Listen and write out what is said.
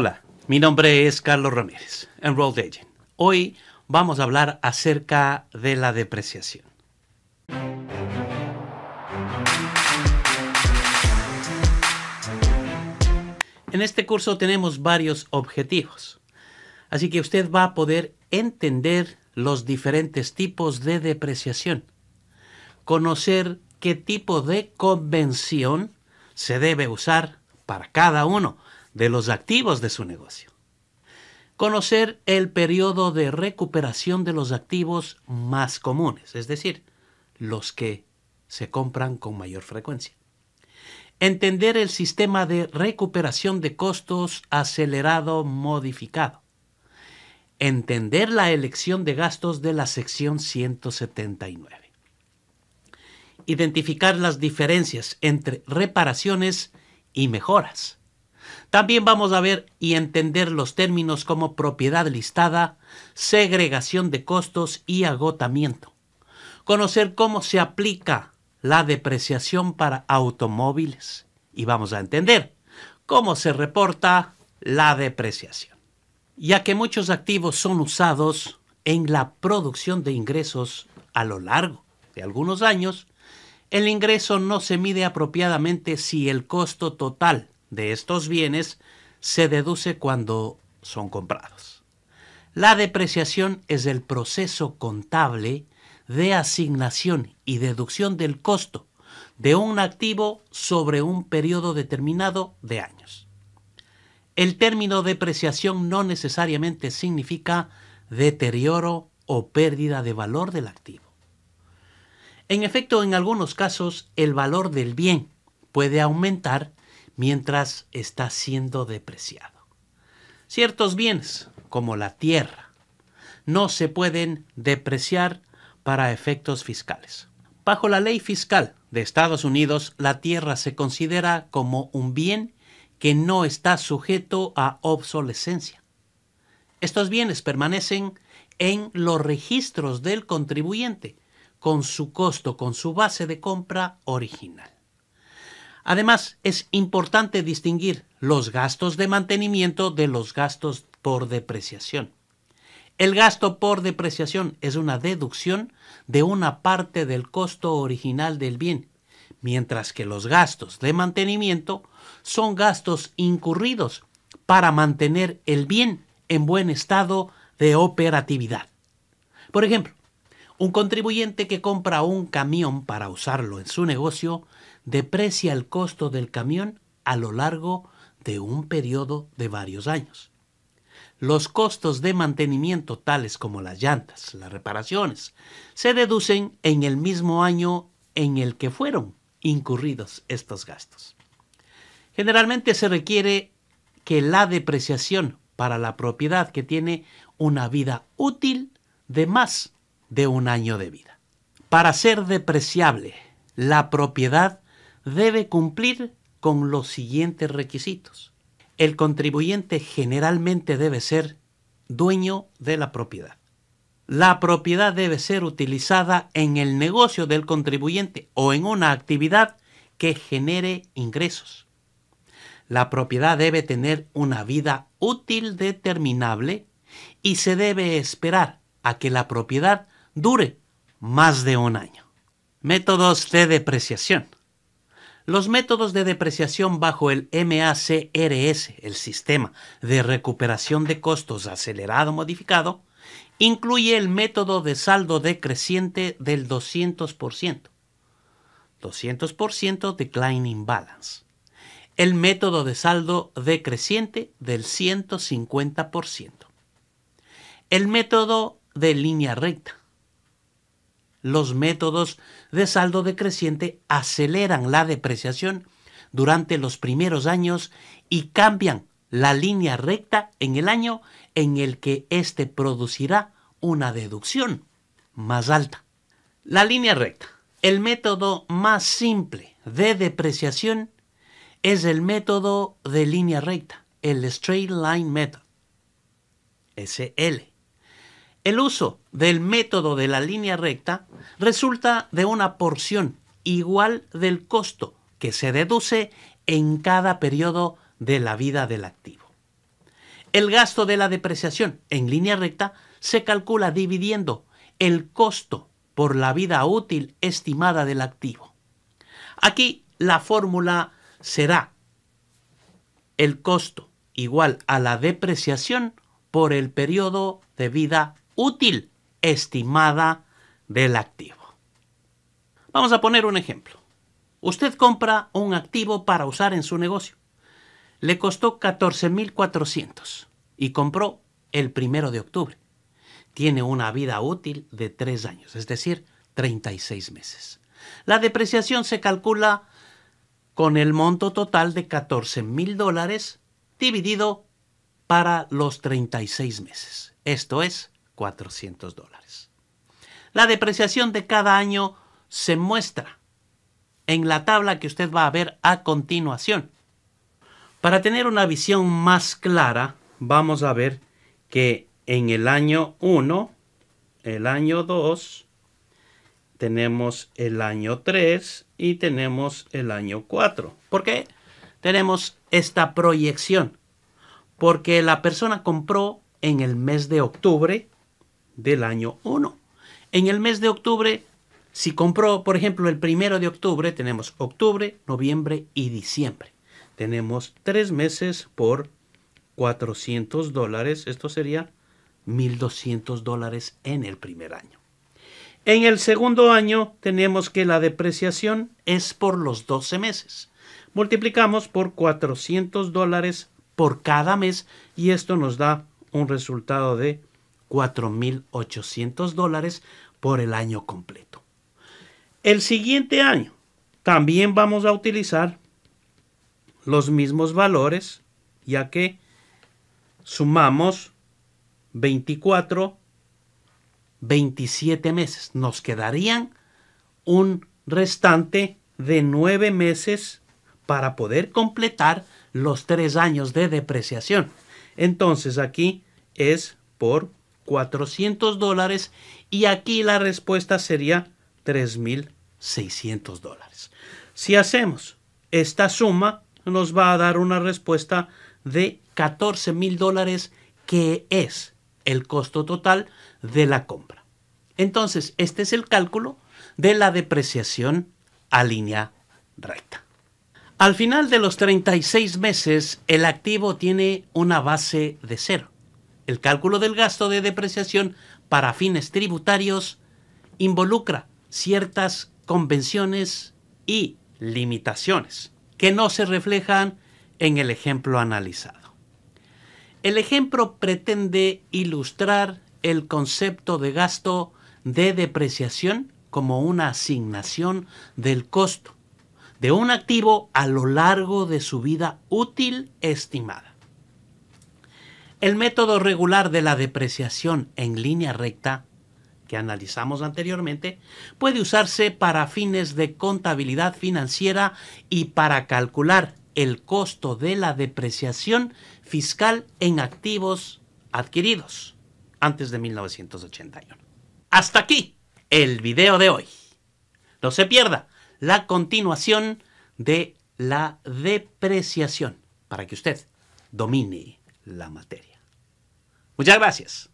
Hola, mi nombre es Carlos Ramírez, Enrolled Agent. Hoy vamos a hablar acerca de la depreciación. En este curso tenemos varios objetivos, así que usted va a poder entender los diferentes tipos de depreciación, conocer qué tipo de convención se debe usar para cada uno de los activos de su negocio, conocer el periodo de recuperación de los activos más comunes, es decir, los que se compran con mayor frecuencia Entender el sistema de recuperación de costos acelerado modificado. Entender la elección de gastos de la sección 179. Identificar las diferencias entre reparaciones y mejoras. También vamos a ver y entender los términos como propiedad listada, segregación de costos y agotamiento. Conocer cómo se aplica la depreciación para automóviles y vamos a entender cómo se reporta la depreciación. Ya que muchos activos son usados en la producción de ingresos a lo largo de algunos años, el ingreso no se mide apropiadamente si el costo total de estos bienes se deduce cuando son comprados. La depreciación es el proceso contable de asignación y deducción del costo de un activo sobre un periodo determinado de años. El término depreciación no necesariamente significa deterioro o pérdida de valor del activo. En efecto, en algunos casos, el valor del bien puede aumentar mientras está siendo depreciado. Ciertos bienes, como la tierra, no se pueden depreciar para efectos fiscales. Bajo la ley fiscal de Estados Unidos, la tierra se considera como un bien que no está sujeto a obsolescencia. Estos bienes permanecen en los registros del contribuyente con su costo, con su base de compra original. Además, es importante distinguir los gastos de mantenimiento de los gastos por depreciación. El gasto por depreciación es una deducción de una parte del costo original del bien, mientras que los gastos de mantenimiento son gastos incurridos para mantener el bien en buen estado de operatividad. Por ejemplo, un contribuyente que compra un camión para usarlo en su negocio deprecia el costo del camión a lo largo de un periodo de varios años los costos de mantenimiento tales como las llantas, las reparaciones, se deducen en el mismo año en el que fueron incurridos estos gastos. Generalmente se requiere que la depreciación para la propiedad que tiene una vida útil de más de un año de vida. Para ser depreciable, la propiedad debe cumplir con los siguientes requisitos el contribuyente generalmente debe ser dueño de la propiedad. La propiedad debe ser utilizada en el negocio del contribuyente o en una actividad que genere ingresos. La propiedad debe tener una vida útil determinable y se debe esperar a que la propiedad dure más de un año. Métodos de depreciación. Los métodos de depreciación bajo el MACRS, el sistema de recuperación de costos acelerado modificado, incluye el método de saldo decreciente del 200%. 200% declining balance. El método de saldo decreciente del 150%. El método de línea recta los métodos de saldo decreciente aceleran la depreciación durante los primeros años y cambian la línea recta en el año en el que éste producirá una deducción más alta. La línea recta. El método más simple de depreciación es el método de línea recta, el Straight Line Method, SL. El uso del método de la línea recta resulta de una porción igual del costo que se deduce en cada periodo de la vida del activo. El gasto de la depreciación en línea recta se calcula dividiendo el costo por la vida útil estimada del activo. Aquí la fórmula será el costo igual a la depreciación por el periodo de vida útil estimada del activo. Vamos a poner un ejemplo. Usted compra un activo para usar en su negocio. Le costó 14.400 y compró el primero de octubre. Tiene una vida útil de tres años, es decir, 36 meses. La depreciación se calcula con el monto total de 14 mil dólares dividido para los 36 meses. Esto es 400 dólares. La depreciación de cada año se muestra en la tabla que usted va a ver a continuación. Para tener una visión más clara, vamos a ver que en el año 1, el año 2, tenemos el año 3 y tenemos el año 4. ¿Por qué tenemos esta proyección? Porque la persona compró en el mes de octubre del año 1. En el mes de octubre, si compró, por ejemplo, el primero de octubre, tenemos octubre, noviembre y diciembre. Tenemos tres meses por 400 dólares. Esto sería 1.200 dólares en el primer año. En el segundo año tenemos que la depreciación es por los 12 meses. Multiplicamos por 400 dólares por cada mes y esto nos da un resultado de 4.800 dólares por el año completo. El siguiente año también vamos a utilizar los mismos valores ya que sumamos 24 27 meses. Nos quedarían un restante de 9 meses para poder completar los 3 años de depreciación. Entonces aquí es por 400 dólares y aquí la respuesta sería 3.600 dólares. Si hacemos esta suma, nos va a dar una respuesta de 14.000 dólares que es el costo total de la compra. Entonces, este es el cálculo de la depreciación a línea recta. Al final de los 36 meses, el activo tiene una base de cero. El cálculo del gasto de depreciación para fines tributarios involucra ciertas convenciones y limitaciones que no se reflejan en el ejemplo analizado. El ejemplo pretende ilustrar el concepto de gasto de depreciación como una asignación del costo de un activo a lo largo de su vida útil estimada. El método regular de la depreciación en línea recta que analizamos anteriormente puede usarse para fines de contabilidad financiera y para calcular el costo de la depreciación fiscal en activos adquiridos antes de 1981. Hasta aquí el video de hoy. No se pierda la continuación de la depreciación para que usted domine la materia. Muchas gracias.